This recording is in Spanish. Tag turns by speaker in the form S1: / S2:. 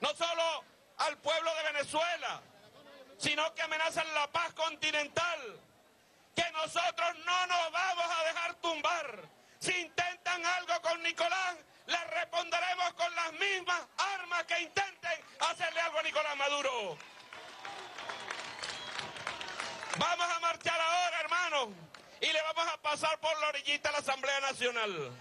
S1: no solo al pueblo de Venezuela, sino que amenazan la paz continental, que nosotros no nos vamos a dejar tumbar. Si intentan algo con Nicolás, les responderemos con las mismas armas que intenten hacerle algo a Nicolás Maduro. Vamos a marchar ahora, hermanos, y le vamos a pasar por la orillita a la Asamblea Nacional.